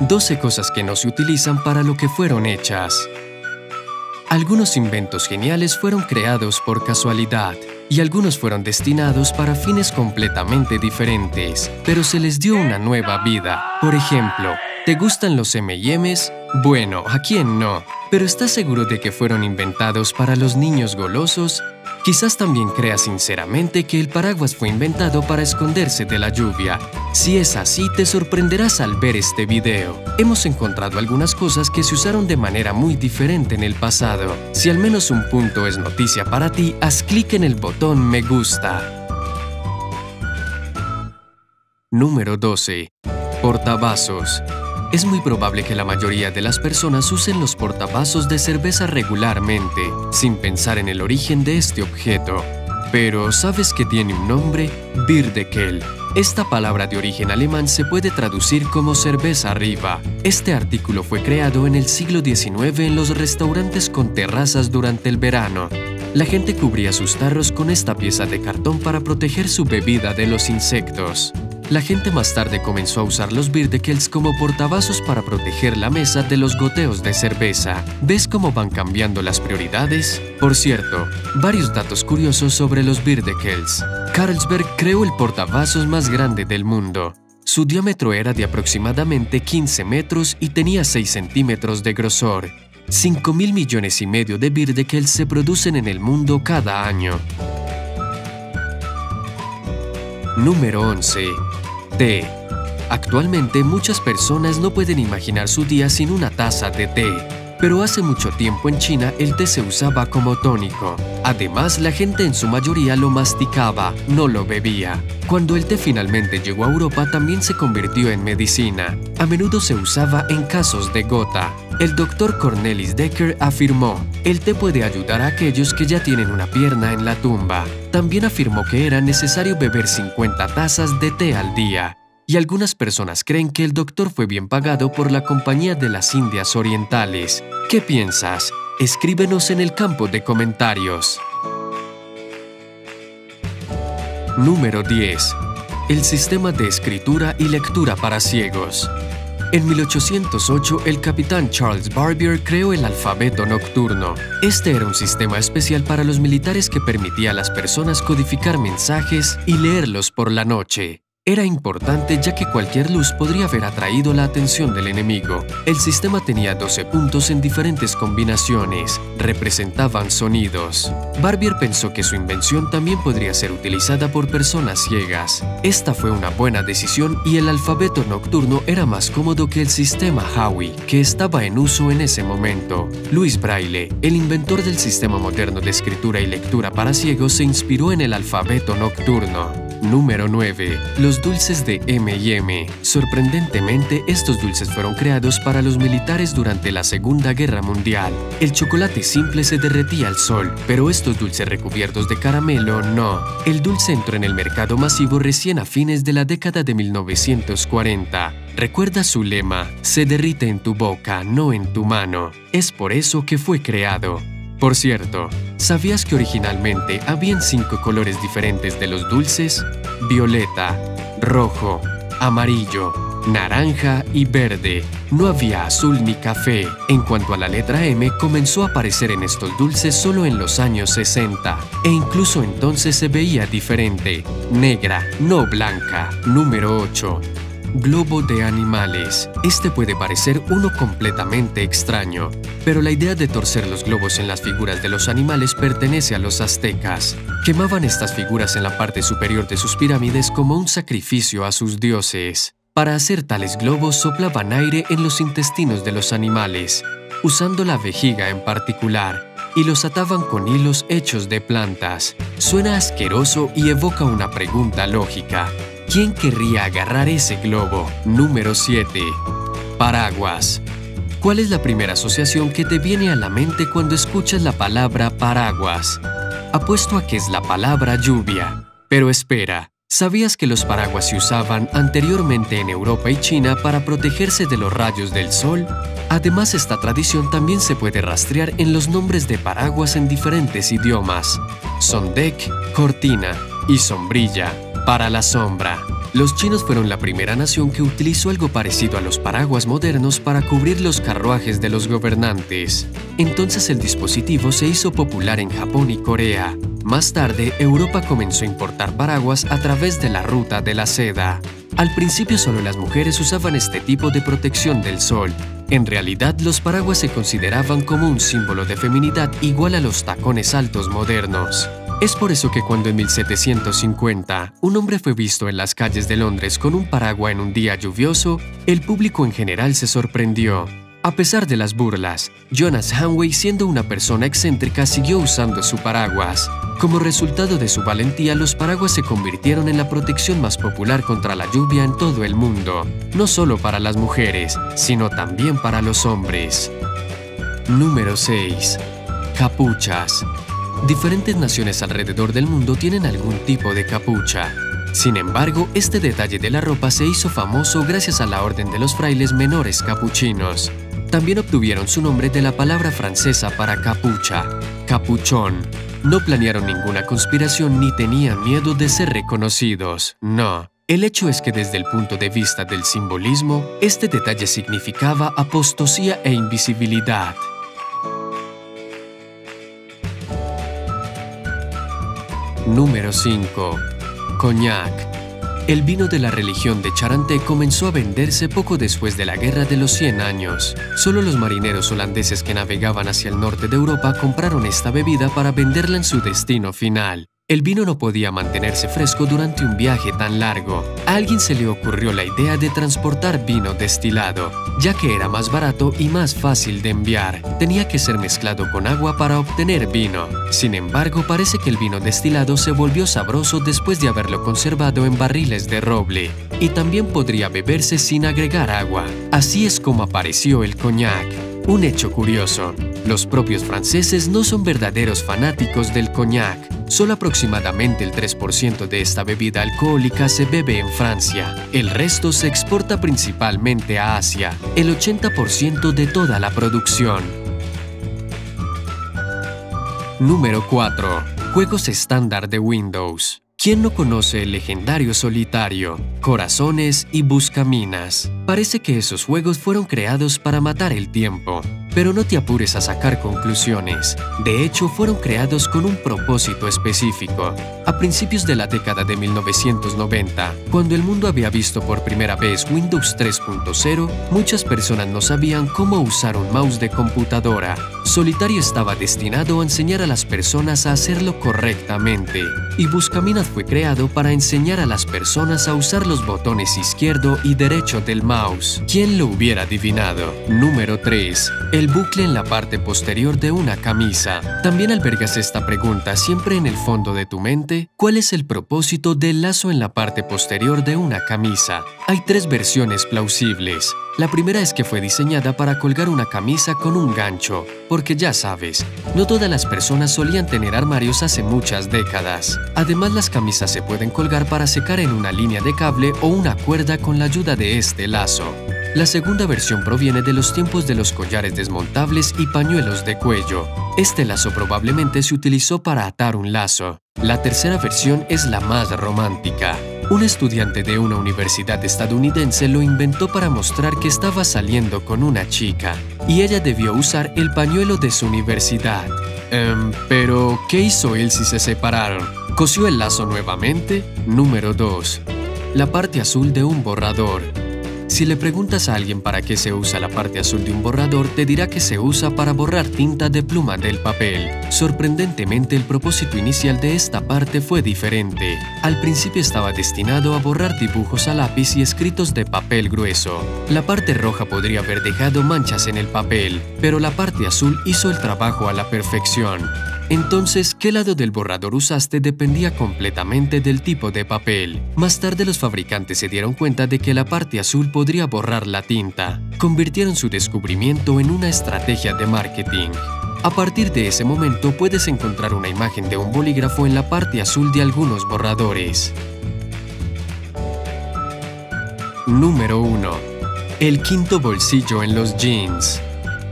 12 cosas que no se utilizan para lo que fueron hechas. Algunos inventos geniales fueron creados por casualidad y algunos fueron destinados para fines completamente diferentes, pero se les dio una nueva vida. Por ejemplo, ¿te gustan los M&M's? Bueno, ¿a quién no? ¿Pero estás seguro de que fueron inventados para los niños golosos? Quizás también creas sinceramente que el paraguas fue inventado para esconderse de la lluvia. Si es así, te sorprenderás al ver este video. Hemos encontrado algunas cosas que se usaron de manera muy diferente en el pasado. Si al menos un punto es noticia para ti, haz clic en el botón me gusta. Número 12. Portavasos. Es muy probable que la mayoría de las personas usen los portavasos de cerveza regularmente, sin pensar en el origen de este objeto. Pero, ¿sabes que tiene un nombre? Birdekel. Esta palabra de origen alemán se puede traducir como cerveza arriba. Este artículo fue creado en el siglo XIX en los restaurantes con terrazas durante el verano. La gente cubría sus tarros con esta pieza de cartón para proteger su bebida de los insectos. La gente más tarde comenzó a usar los Birdekels como portavasos para proteger la mesa de los goteos de cerveza. ¿Ves cómo van cambiando las prioridades? Por cierto, varios datos curiosos sobre los Birdekels. Carlsberg creó el portavasos más grande del mundo. Su diámetro era de aproximadamente 15 metros y tenía 6 centímetros de grosor. 5 mil millones y medio de Birdekels se producen en el mundo cada año. Número 11. Té. Actualmente muchas personas no pueden imaginar su día sin una taza de té, pero hace mucho tiempo en China el té se usaba como tónico. Además, la gente en su mayoría lo masticaba, no lo bebía. Cuando el té finalmente llegó a Europa también se convirtió en medicina. A menudo se usaba en casos de gota. El doctor Cornelis Decker afirmó, el té puede ayudar a aquellos que ya tienen una pierna en la tumba. También afirmó que era necesario beber 50 tazas de té al día. Y algunas personas creen que el doctor fue bien pagado por la Compañía de las Indias Orientales. ¿Qué piensas? Escríbenos en el campo de comentarios. Número 10. El sistema de escritura y lectura para ciegos. En 1808, el capitán Charles Barbier creó el alfabeto nocturno. Este era un sistema especial para los militares que permitía a las personas codificar mensajes y leerlos por la noche. Era importante ya que cualquier luz podría haber atraído la atención del enemigo. El sistema tenía 12 puntos en diferentes combinaciones, representaban sonidos. Barbier pensó que su invención también podría ser utilizada por personas ciegas. Esta fue una buena decisión y el alfabeto nocturno era más cómodo que el sistema Howie, que estaba en uso en ese momento. Louis Braille, el inventor del sistema moderno de escritura y lectura para ciegos, se inspiró en el alfabeto nocturno. Número 9. Los dulces de M&M. Sorprendentemente, estos dulces fueron creados para los militares durante la Segunda Guerra Mundial. El chocolate simple se derretía al sol, pero estos dulces recubiertos de caramelo no. El dulce entró en el mercado masivo recién a fines de la década de 1940. Recuerda su lema, se derrite en tu boca, no en tu mano. Es por eso que fue creado. Por cierto, ¿sabías que originalmente habían cinco colores diferentes de los dulces? Violeta, rojo, amarillo, naranja y verde. No había azul ni café. En cuanto a la letra M, comenzó a aparecer en estos dulces solo en los años 60. E incluso entonces se veía diferente. Negra, no blanca. Número 8. Globo de animales. Este puede parecer uno completamente extraño, pero la idea de torcer los globos en las figuras de los animales pertenece a los aztecas. Quemaban estas figuras en la parte superior de sus pirámides como un sacrificio a sus dioses. Para hacer tales globos soplaban aire en los intestinos de los animales, usando la vejiga en particular, y los ataban con hilos hechos de plantas. Suena asqueroso y evoca una pregunta lógica. ¿Quién querría agarrar ese globo? Número 7. Paraguas. ¿Cuál es la primera asociación que te viene a la mente cuando escuchas la palabra paraguas? Apuesto a que es la palabra lluvia. Pero espera, ¿sabías que los paraguas se usaban anteriormente en Europa y China para protegerse de los rayos del sol? Además, esta tradición también se puede rastrear en los nombres de paraguas en diferentes idiomas. Sondek, cortina y sombrilla para la sombra. Los chinos fueron la primera nación que utilizó algo parecido a los paraguas modernos para cubrir los carruajes de los gobernantes. Entonces el dispositivo se hizo popular en Japón y Corea. Más tarde, Europa comenzó a importar paraguas a través de la ruta de la seda. Al principio solo las mujeres usaban este tipo de protección del sol. En realidad, los paraguas se consideraban como un símbolo de feminidad igual a los tacones altos modernos. Es por eso que cuando en 1750 un hombre fue visto en las calles de Londres con un paraguas en un día lluvioso, el público en general se sorprendió. A pesar de las burlas, Jonas Hanway, siendo una persona excéntrica, siguió usando su paraguas. Como resultado de su valentía, los paraguas se convirtieron en la protección más popular contra la lluvia en todo el mundo, no solo para las mujeres, sino también para los hombres. Número 6. Capuchas. Diferentes naciones alrededor del mundo tienen algún tipo de capucha. Sin embargo, este detalle de la ropa se hizo famoso gracias a la orden de los frailes menores capuchinos. También obtuvieron su nombre de la palabra francesa para capucha, capuchón. No planearon ninguna conspiración ni tenían miedo de ser reconocidos, no. El hecho es que desde el punto de vista del simbolismo, este detalle significaba apostasía e invisibilidad. Número 5. Cognac. El vino de la religión de Charanté comenzó a venderse poco después de la Guerra de los 100 años. Solo los marineros holandeses que navegaban hacia el norte de Europa compraron esta bebida para venderla en su destino final. El vino no podía mantenerse fresco durante un viaje tan largo. A alguien se le ocurrió la idea de transportar vino destilado, ya que era más barato y más fácil de enviar. Tenía que ser mezclado con agua para obtener vino. Sin embargo, parece que el vino destilado se volvió sabroso después de haberlo conservado en barriles de roble, y también podría beberse sin agregar agua. Así es como apareció el coñac. Un hecho curioso, los propios franceses no son verdaderos fanáticos del coñac, Solo aproximadamente el 3% de esta bebida alcohólica se bebe en Francia. El resto se exporta principalmente a Asia, el 80% de toda la producción. Número 4. Juegos estándar de Windows. ¿Quién no conoce el legendario solitario, Corazones y Buscaminas? Parece que esos juegos fueron creados para matar el tiempo, pero no te apures a sacar conclusiones. De hecho, fueron creados con un propósito específico. A principios de la década de 1990, cuando el mundo había visto por primera vez Windows 3.0, muchas personas no sabían cómo usar un mouse de computadora. Solitario estaba destinado a enseñar a las personas a hacerlo correctamente, y Buscaminas fue creado para enseñar a las personas a usar los botones izquierdo y derecho del mouse. ¿Quién lo hubiera adivinado? Número 3 el bucle en la parte posterior de una camisa. También albergas esta pregunta siempre en el fondo de tu mente, ¿cuál es el propósito del lazo en la parte posterior de una camisa? Hay tres versiones plausibles. La primera es que fue diseñada para colgar una camisa con un gancho, porque ya sabes, no todas las personas solían tener armarios hace muchas décadas. Además, las camisas se pueden colgar para secar en una línea de cable o una cuerda con la ayuda de este lazo. La segunda versión proviene de los tiempos de los collares desmontables y pañuelos de cuello. Este lazo probablemente se utilizó para atar un lazo. La tercera versión es la más romántica. Un estudiante de una universidad estadounidense lo inventó para mostrar que estaba saliendo con una chica, y ella debió usar el pañuelo de su universidad. Em, pero, ¿qué hizo él si se separaron? ¿Cosió el lazo nuevamente? Número 2. La parte azul de un borrador. Si le preguntas a alguien para qué se usa la parte azul de un borrador, te dirá que se usa para borrar tinta de pluma del papel. Sorprendentemente, el propósito inicial de esta parte fue diferente. Al principio estaba destinado a borrar dibujos a lápiz y escritos de papel grueso. La parte roja podría haber dejado manchas en el papel, pero la parte azul hizo el trabajo a la perfección. Entonces, ¿qué lado del borrador usaste dependía completamente del tipo de papel? Más tarde los fabricantes se dieron cuenta de que la parte azul podría borrar la tinta. Convirtieron su descubrimiento en una estrategia de marketing. A partir de ese momento puedes encontrar una imagen de un bolígrafo en la parte azul de algunos borradores. Número 1. El quinto bolsillo en los jeans.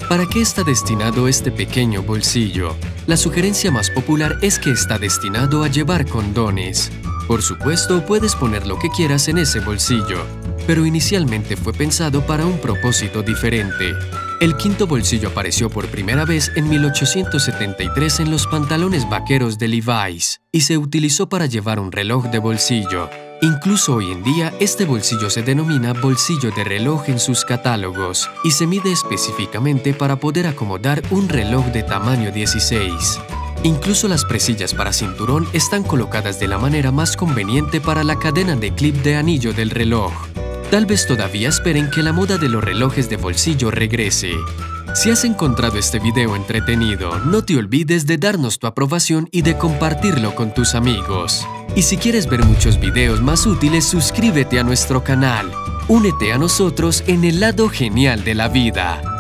¿Para qué está destinado este pequeño bolsillo? La sugerencia más popular es que está destinado a llevar condones. Por supuesto, puedes poner lo que quieras en ese bolsillo, pero inicialmente fue pensado para un propósito diferente. El quinto bolsillo apareció por primera vez en 1873 en los pantalones vaqueros de Levi's y se utilizó para llevar un reloj de bolsillo. Incluso hoy en día, este bolsillo se denomina bolsillo de reloj en sus catálogos y se mide específicamente para poder acomodar un reloj de tamaño 16. Incluso las presillas para cinturón están colocadas de la manera más conveniente para la cadena de clip de anillo del reloj. Tal vez todavía esperen que la moda de los relojes de bolsillo regrese. Si has encontrado este video entretenido, no te olvides de darnos tu aprobación y de compartirlo con tus amigos. Y si quieres ver muchos videos más útiles, suscríbete a nuestro canal. Únete a nosotros en el lado genial de la vida.